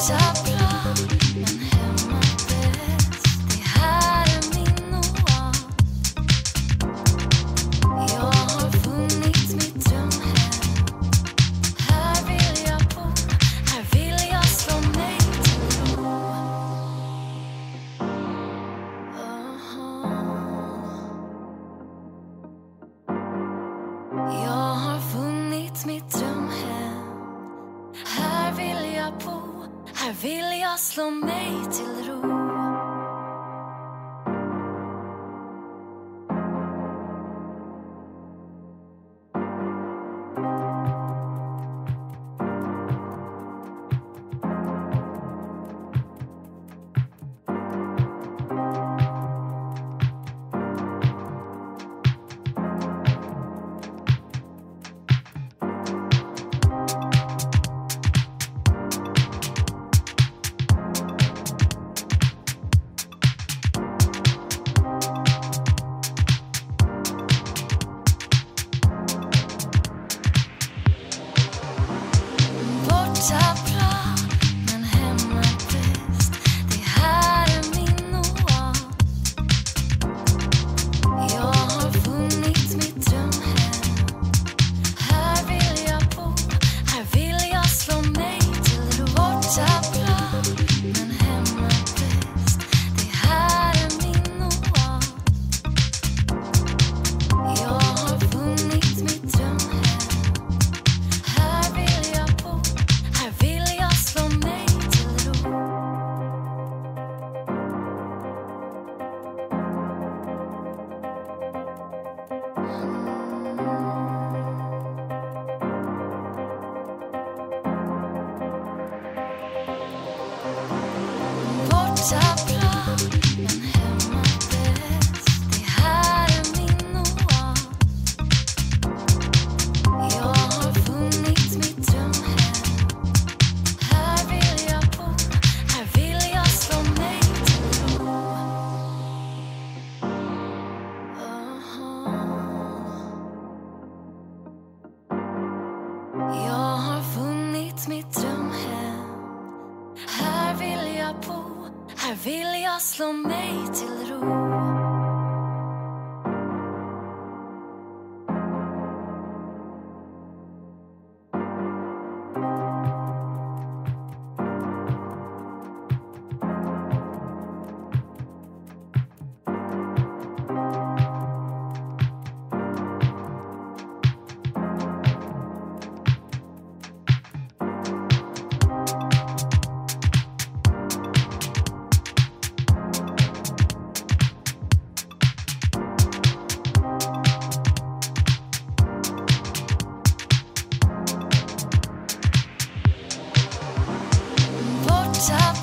Borta vill jag Borta slå mig till ro. Borta